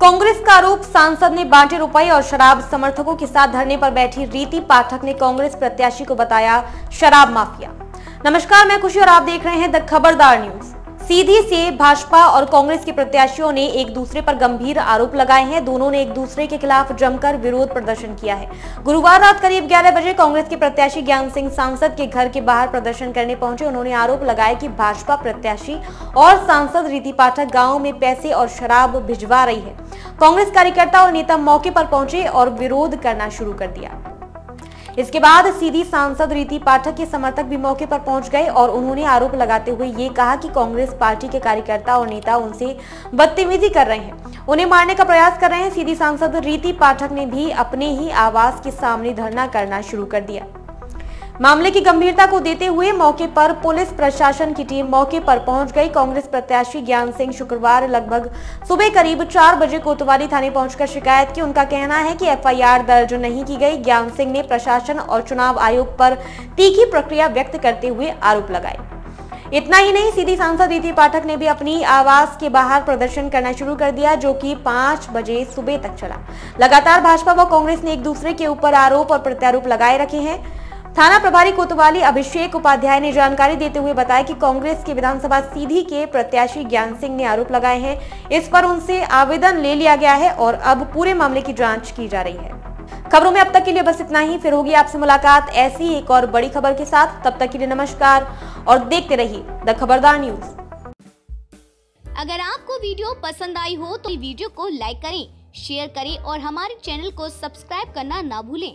कांग्रेस का आरोप, सांसद ने बांटे रुपए और शराब समर्थकों के साथ धरने पर बैठी रीति पाठक ने कांग्रेस प्रत्याशी को बताया शराब माफिया। नमस्कार, मैं खुशी और आप देख रहे हैं द खबरदार न्यूज़। सीधी से भाजपा और कांग्रेस के प्रत्याशियों ने एक दूसरे पर गंभीर आरोप लगाए हैं। दोनों ने एक दूसरे के खिलाफ जमकर विरोध प्रदर्शन किया है। गुरुवार रात करीब 11 बजे कांग्रेस के प्रत्याशी ज्ञान सिंह सांसद के घर के बाहर प्रदर्शन करने पहुँचे। उन्होंने आरोप लगाया कि भाजपा प्रत्याशी और सांसद रीति पाठक गाँव में पैसे और शराब भिजवा रही है। कांग्रेस कार्यकर्ता और नेता मौके पर पहुँचे और विरोध करना शुरू कर दिया। इसके बाद सीधी सांसद रीति पाठक के समर्थक भी मौके पर पहुँच गए और उन्होंने आरोप लगाते हुए ये कहा कि कांग्रेस पार्टी के कार्यकर्ता और नेता उनसे बदतमीजी कर रहे हैं। उन्हें मारने का प्रयास कर रहे हैं, सीधी सांसद रीति पाठक ने भी अपने ही आवास के सामने धरना करना शुरू कर दिया। मामले की गंभीरता को देते हुए मौके पर पुलिस प्रशासन की टीम मौके पर पहुँच गई। कांग्रेस प्रत्याशी ज्ञान सिंह शुक्रवार लगभग सुबह करीब चार बजे कोतवाली थाने पहुंचकर शिकायत की। उनका कहना है कि एफआईआर दर्ज नहीं की गई। ज्ञान सिंह ने प्रशासन और चुनाव आयोग पर तीखी प्रक्रिया व्यक्त करते हुए आरोप लगाए। इतना ही नहीं, सीधी सांसद रीति पाठक ने भी अपनी आवास के बाहर प्रदर्शन करना शुरू कर दिया, जो कि पाँच बजे सुबह तक चला। लगातार भाजपा व कांग्रेस ने एक दूसरे के ऊपर आरोप और प्रत्यारोप लगाए रखे हैं। थाना प्रभारी कोतवाली अभिषेक उपाध्याय ने जानकारी देते हुए बताया कि कांग्रेस के विधानसभा सीधी के प्रत्याशी ज्ञान सिंह ने आरोप लगाए हैं। इस पर उनसे आवेदन ले लिया गया है और अब पूरे मामले की जाँच की जा रही है। खबरों में अब तक के लिए बस इतना ही। फिर होगी आपसे मुलाकात ऐसी एक और बड़ी खबर के साथ। तब तक के लिए नमस्कार और देखते रहिए द खबरदार न्यूज़। अगर आपको वीडियो पसंद आई हो तो वीडियो को लाइक करें, शेयर करें और हमारे चैनल को सब्सक्राइब करना ना भूलें।